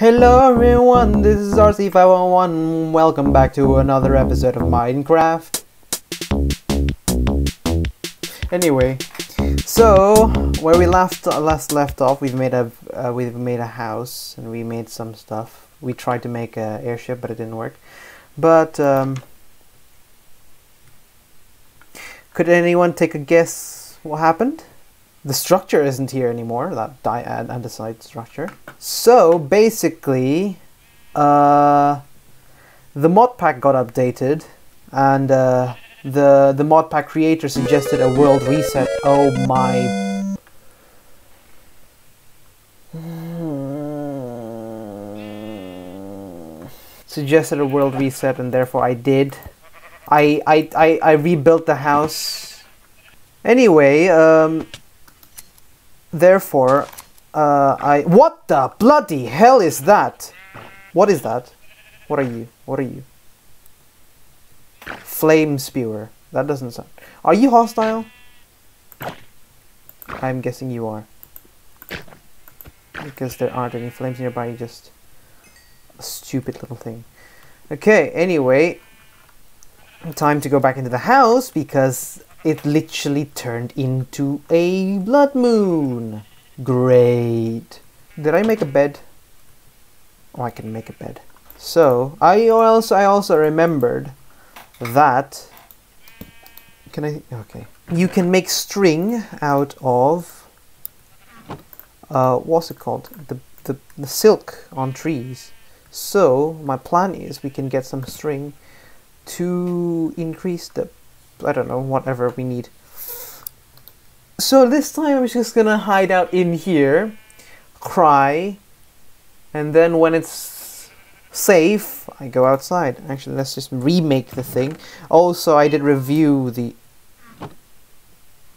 Hello everyone, this is RC511, Welcome back to another episode of Minecraft. Anyway, so where we last last left off, we've made a uh, we've made a house and we made some stuff. We tried to make a airship, but it didn't work. But um, could anyone take a guess what happened? The structure isn't here anymore, that diad andesite structure. So basically, uh, the mod pack got updated, and uh, the the mod pack creator suggested a world reset. Oh my. Suggested a world reset, and therefore I did. I I I, I rebuilt the house. Anyway, um, therefore, uh, I... What the bloody hell is that? What is that? What are you? What are you? Flame spewer. That doesn't sound... Are you hostile? I'm guessing you are. Because there aren't any flames nearby, just... A stupid little thing. Okay, anyway... Time to go back into the house because it literally turned into a blood moon. Great. Did I make a bed? Oh, I can make a bed. So, I also I also remembered that can I okay. You can make string out of uh what's it called? The the, the silk on trees. So my plan is we can get some string to increase the I don't know, whatever we need. So this time I'm just gonna hide out in here, cry, and then when it's safe, I go outside. Actually, let's just remake the thing. Also, I did review the...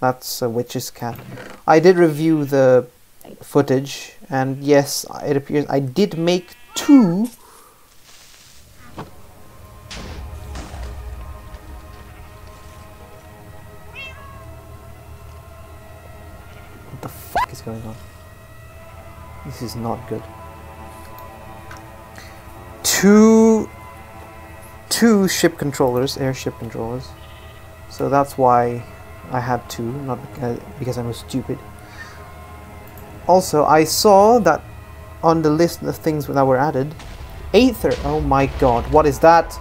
That's a witch's cat. I did review the footage, and yes, it appears I did make two going on? This is not good. Two two ship controllers, airship controllers. So that's why I had two, not uh, because I was stupid. Also, I saw that on the list of things that were added, Aether. Oh my god, what is that?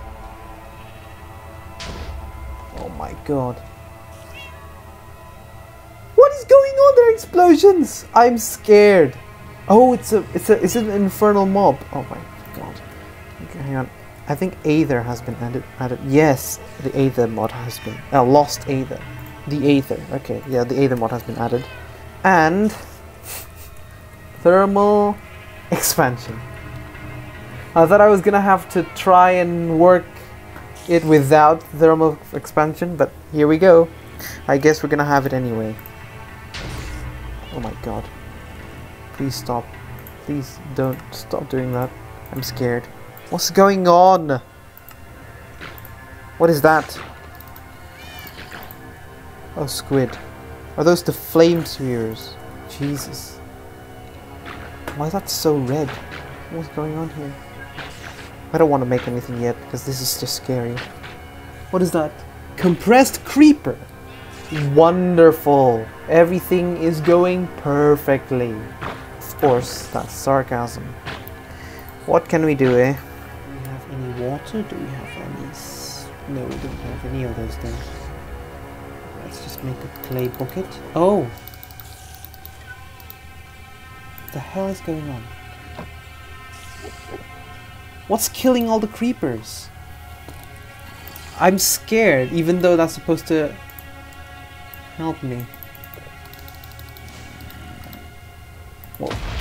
Oh my god. Explosions! I'm scared. Oh, it's a, it's a, it's an infernal mob. Oh my god. Okay, hang on. I think Aether has been added. added. Yes, the Aether mod has been. Uh, lost Aether. The Aether. Okay, yeah, the Aether mod has been added. And thermal expansion. I thought I was gonna have to try and work it without thermal expansion, but here we go. I guess we're gonna have it anyway. Oh my god. Please stop. Please don't stop doing that. I'm scared. What's going on? What is that? Oh, squid. Are those the flame spheres? Jesus. Why is that so red? What's going on here? I don't want to make anything yet because this is just scary. What is that? Compressed creeper. Wonderful. Everything is going perfectly. Of course, that's sarcasm. What can we do, eh? Do we have any water? Do we have any... No, we don't have any of those things. Let's just make a clay bucket. Oh! What the hell is going on? What's killing all the creepers? I'm scared, even though that's supposed to Help me.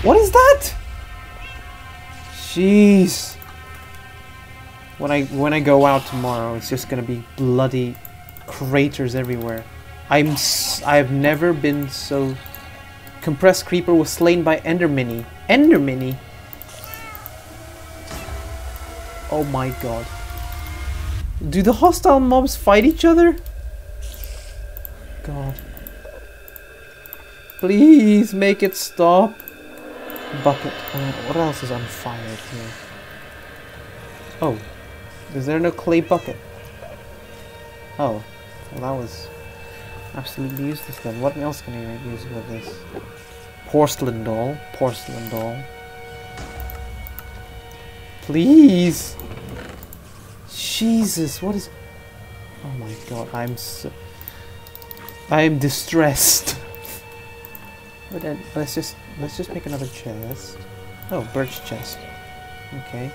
What is that? Jeez. When I when I go out tomorrow, it's just gonna be bloody craters everywhere. I'm I've never been so. Compressed creeper was slain by Ender Mini. Ender Mini. Oh my god. Do the hostile mobs fight each other? God. Please make it stop. bucket. Uh, what else is on fire here? Oh, is there no clay bucket? Oh, well that was absolutely useless then. What else can I use with this? Porcelain doll. Porcelain doll. Please! Jesus, what is... Oh my god, I'm so... I am distressed. but then, let's just, let's just make another chest. Oh, birch chest. Okay.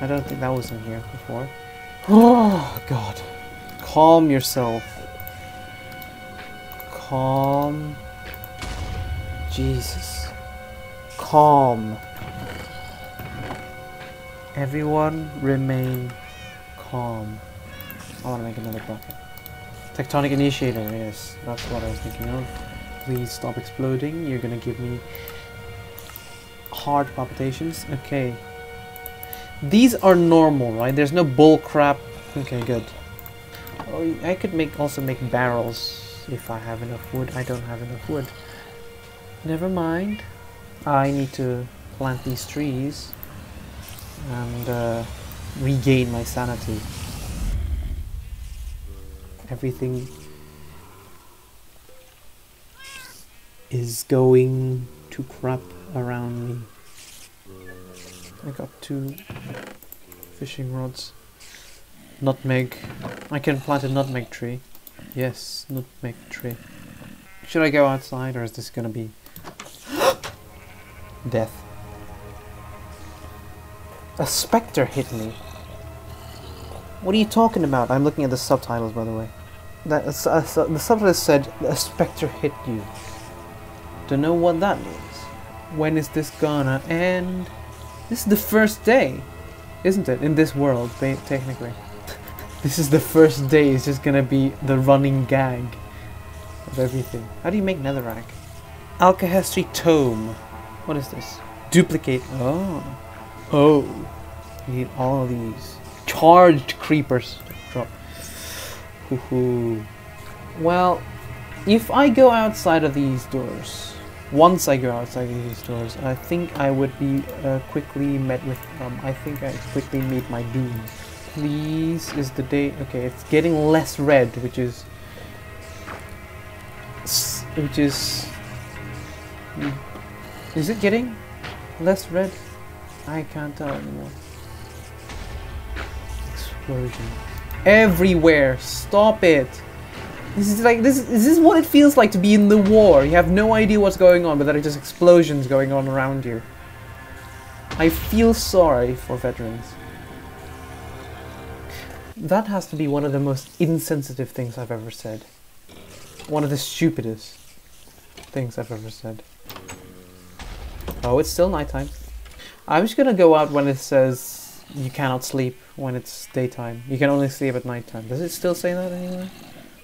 I don't think that was in here before. Oh, God. Calm yourself. Calm. Jesus. Calm. Everyone remain calm. I want to make another bucket. Tectonic initiator, yes, that's what I was thinking of. Please stop exploding, you're gonna give me heart palpitations. Okay. These are normal, right? There's no bull crap. Okay, good. Oh, I could make also make barrels if I have enough wood. I don't have enough wood. Never mind. I need to plant these trees and uh, regain my sanity. Everything is going to crap around me. I got two fishing rods. Nutmeg. I can plant a nutmeg tree. Yes, nutmeg tree. Should I go outside or is this gonna be death? A spectre hit me. What are you talking about? I'm looking at the subtitles, by the way. That uh, uh, the subtitles said a spectre hit you. Don't know what that means. When is this gonna end? This is the first day, isn't it? In this world, technically. this is the first day. It's just gonna be the running gag of everything. How do you make netherrack? Alkahestry tome. What is this? Duplicate. Oh. Oh, you need all these. Charged creepers. Drop. Well, if I go outside of these doors, once I go outside of these doors, I think I would be uh, quickly met with, um, I think I quickly meet my doom. Please, is the day, okay, it's getting less red, which is, which is, is it getting less red? I can't tell anymore. Explosion. Everywhere! Stop it! This is like this. This is this what it feels like to be in the war? You have no idea what's going on, but there are just explosions going on around you. I feel sorry for veterans. That has to be one of the most insensitive things I've ever said. One of the stupidest things I've ever said. Oh, it's still nighttime. I'm just gonna go out when it says you cannot sleep when it's daytime. You can only sleep at nighttime. Does it still say that anywhere?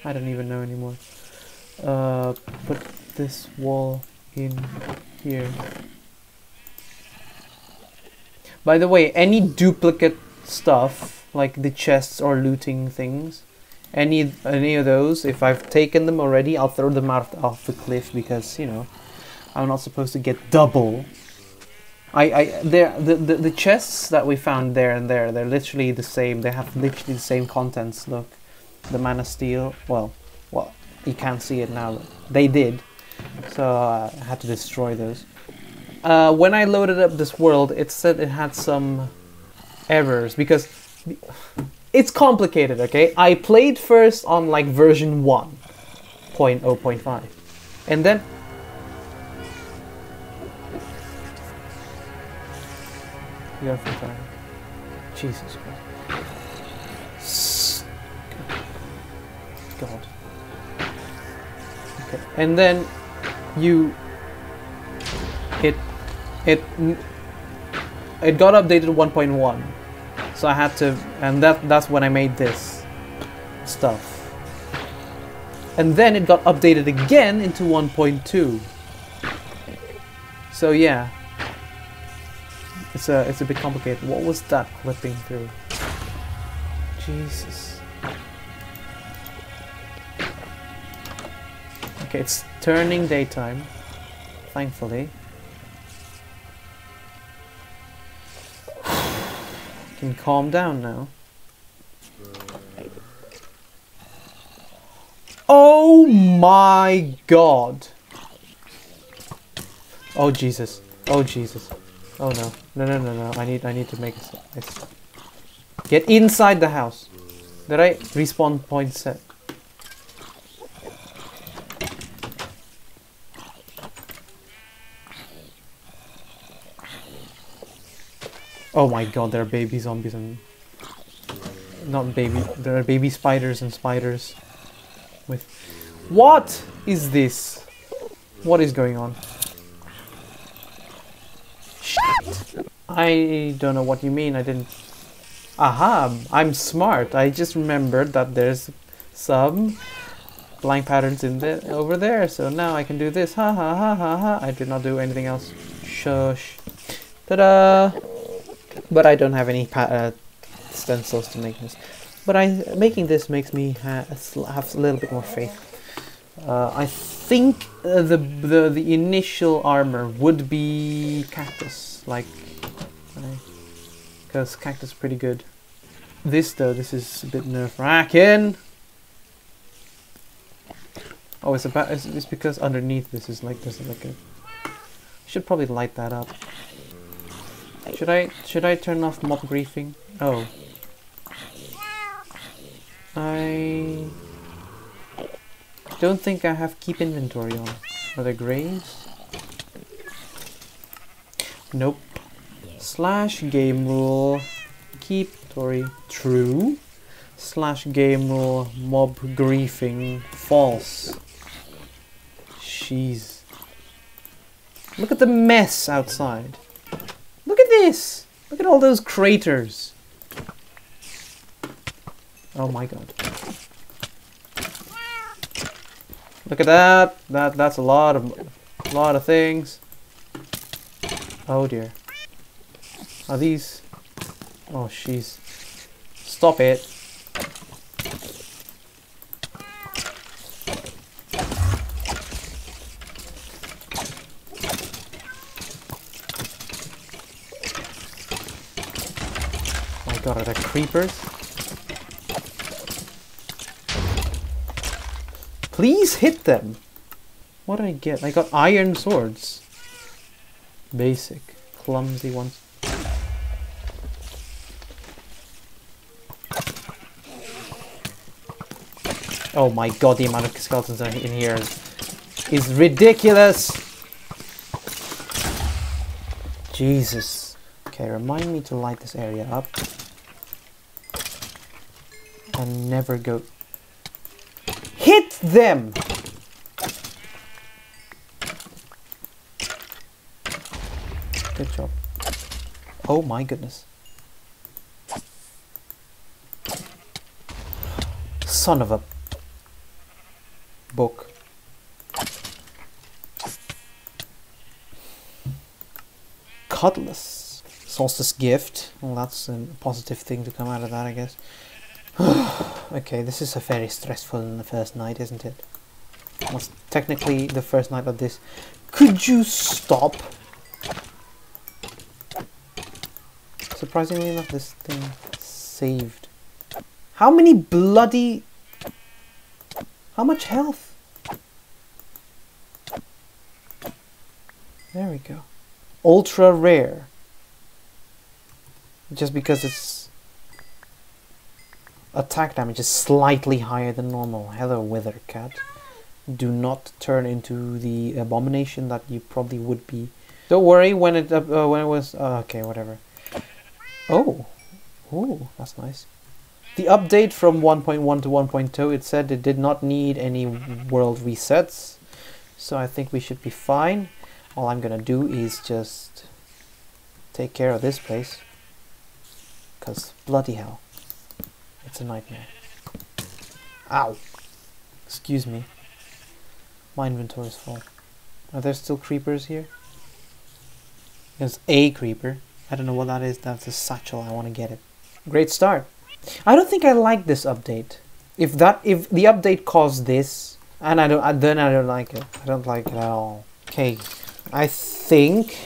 I don't even know anymore. Uh, put this wall in here. By the way, any duplicate stuff, like the chests or looting things, any any of those, if I've taken them already, I'll throw them out off the cliff because, you know, I'm not supposed to get double I, I, the, the, the chests that we found there and there, they're literally the same. They have literally the same contents. Look, the Man of Steel. Well, well, you can't see it now. They did, so uh, I had to destroy those. Uh, when I loaded up this world, it said it had some errors because it's complicated. Okay, I played first on like version 1.0.5, and then You got full time. Jesus Christ. God. Okay, and then you it it it got updated 1.1 so I had to and that that's when I made this stuff and then it got updated again into 1.2 so yeah it's a, it's a bit complicated. What was that clipping through? Jesus. Okay, it's turning daytime, thankfully. Can calm down now. Oh my god! Oh Jesus. Oh Jesus. Oh no! No no no no! I need I need to make a. Get inside the house. Did I respawn point set? Oh my god, there are baby zombies and... Not baby, there are baby spiders and spiders. With... What is this? What is going on? I don't know what you mean, I didn't... Aha, I'm smart. I just remembered that there's some blank patterns in the over there, so now I can do this. Ha ha ha ha ha. I did not do anything else. Shush. Ta-da! But I don't have any uh, stencils to make this. But I making this makes me ha have a little bit more faith. Uh, I think uh, the, the the initial armor would be cactus, like because cactus is pretty good. This though, this is a bit nerve-wracking. Oh, it's about it's, it's because underneath this is like this is like a. Should probably light that up. Should I should I turn off mob griefing? Oh. I don't think I have keep inventory on. Are there graves? Nope slash game rule keep inventory true slash game rule mob griefing false. Jeez. Look at the mess outside. Look at this! Look at all those craters. Oh my god. Look at that. That that's a lot of a lot of things. Oh dear. Are these... Oh, jeez. Stop it. Oh my god, are there creepers? Please hit them! What did I get? I got iron swords. Basic. Clumsy ones. Oh my god, the amount of skeletons in here is, is ridiculous! Jesus. Okay, remind me to light this area up. And never go... HIT THEM! Good job. Oh my goodness. Son of a book. Cutlass. Solstice gift. Well, that's a positive thing to come out of that, I guess. okay, this is a very stressful in the first night, isn't it? Well, technically the first night of this. Could you stop? Surprisingly enough, this thing saved. How many bloody how much health? There we go. Ultra rare. Just because its attack damage is slightly higher than normal. Hello, Wither Cat. Do not turn into the abomination that you probably would be. Don't worry when it uh, uh when it was uh, okay, whatever. Oh, oh, that's nice. The update from 1.1 to 1.2, it said it did not need any world resets. So I think we should be fine. All I'm gonna do is just take care of this place. Because bloody hell. It's a nightmare. Ow! Excuse me. My inventory is full. Are there still creepers here? There's a creeper. I don't know what that is. That's a satchel. I want to get it. Great start. I don't think I like this update. If that if the update caused this, and I don't, then I don't like it. I don't like it at all. Okay, I think.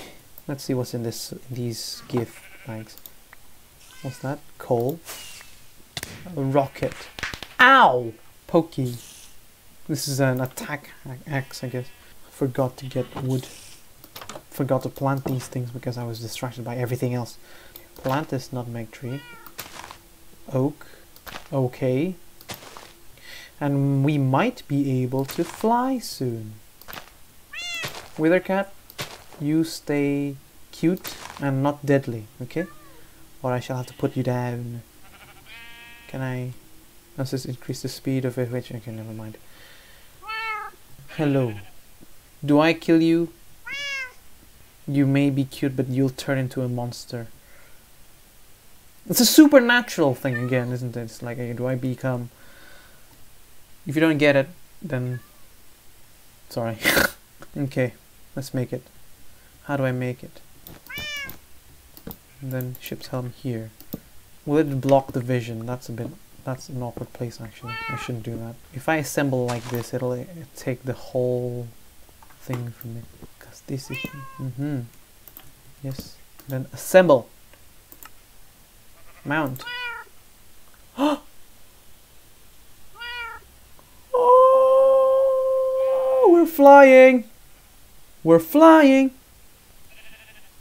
Let's see what's in this these gift bags. What's that? Coal. A rocket. Ow! Pokey. This is an attack axe, I guess. Forgot to get wood. Forgot to plant these things because I was distracted by everything else. Plant this nutmeg tree. Oak. Okay. And we might be able to fly soon. Withercat, you stay cute and not deadly, okay? Or I shall have to put you down. Can I... Does this increase the speed of it? Which... Okay, never mind. Hello. Do I kill you? You may be cute, but you'll turn into a monster. It's a supernatural thing again, isn't it? It's like, do I become... If you don't get it, then... Sorry. okay, let's make it. How do I make it? And then ship's helm here. Will it block the vision? That's a bit... That's an awkward place actually. I shouldn't do that. If I assemble like this, it'll uh, take the whole thing from me. Because this is... Mm-hmm. Yes. Then assemble. Mount. oh, we're flying. We're flying.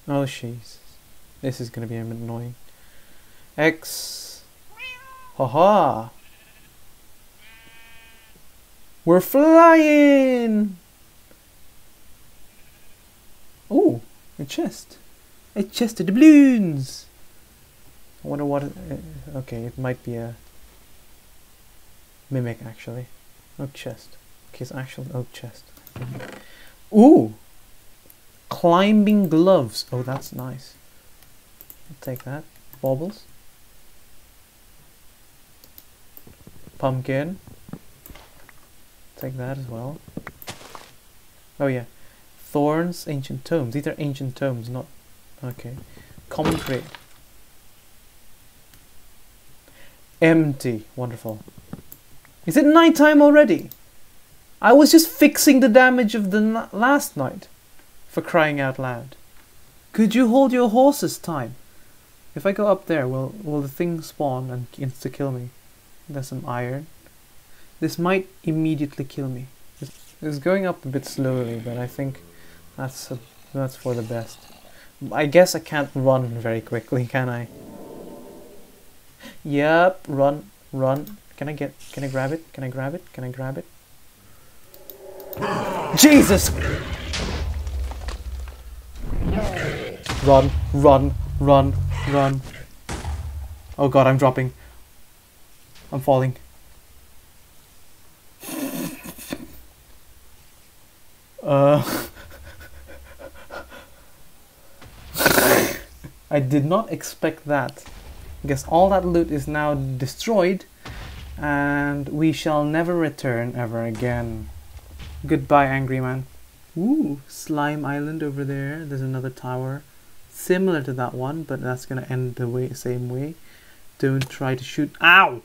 Oh, jeez. This is going to be annoying. X. Haha. We're flying. Oh, a chest. A chest of doubloons. I wonder what... Uh, okay, it might be a mimic actually. Oak chest. Okay, it's actual oak chest. Ooh! Climbing gloves. Oh, that's nice. I'll take that. Baubles. Pumpkin. Take that as well. Oh yeah. Thorns, ancient tomes. These are ancient tomes, not... Okay. Common trade. Empty. Wonderful. Is it nighttime already? I was just fixing the damage of the last night. For crying out loud. Could you hold your horses time? If I go up there, will will the thing spawn and insta-kill me? There's some iron. This might immediately kill me. It's going up a bit slowly, but I think that's a, that's for the best. I guess I can't run very quickly, can I? Yep, run, run. Can I get, can I grab it? Can I grab it? Can I grab it? Jesus! Run, run, run, run. Oh god, I'm dropping. I'm falling. Uh... I did not expect that. I guess all that loot is now destroyed and we shall never return ever again. Goodbye, angry man. Ooh, Slime Island over there. There's another tower. Similar to that one, but that's gonna end the way same way. Don't try to shoot. Ow!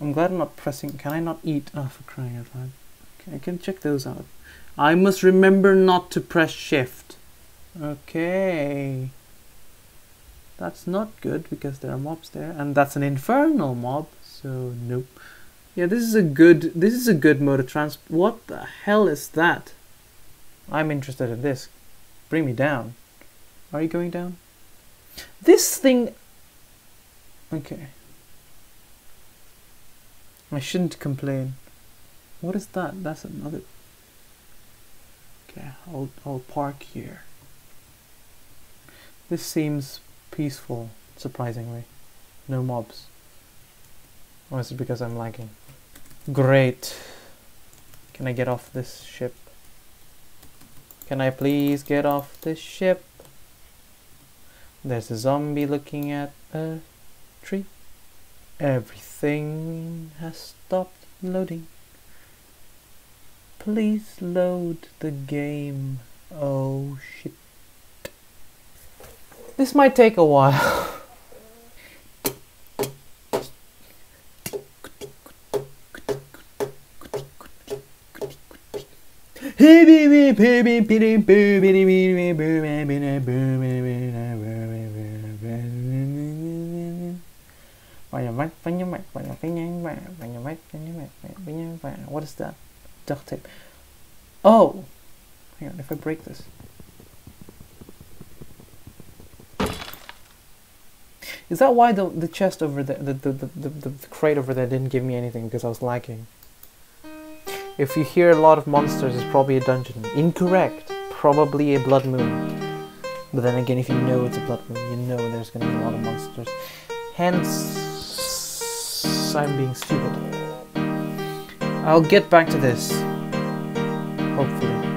I'm glad I'm not pressing. Can I not eat? Oh, for crying out loud. Okay, I can check those out. I must remember not to press shift. Okay. That's not good because there are mobs there. And that's an infernal mob. So, nope. Yeah, this is a good, this is a good mode of transport. What the hell is that? I'm interested in this. Bring me down. Are you going down? This thing... Okay. I shouldn't complain. What is that? That's another... Okay, I'll, I'll park here. This seems peaceful, surprisingly. No mobs. Or is it because I'm lagging? Great. Can I get off this ship? Can I please get off this ship? There's a zombie looking at a tree. Everything has stopped loading. Please load the game. Oh shit. This might take a while. What is that? Duct tape. Oh! Hang on, if I break this. Is that why the, the chest over there, the, the, the, the, the crate over there didn't give me anything because I was lagging? If you hear a lot of monsters, it's probably a dungeon. Incorrect. Probably a blood moon. But then again, if you know it's a blood moon, you know there's going to be a lot of monsters. Hence, I'm being stupid. I'll get back to this. Hopefully.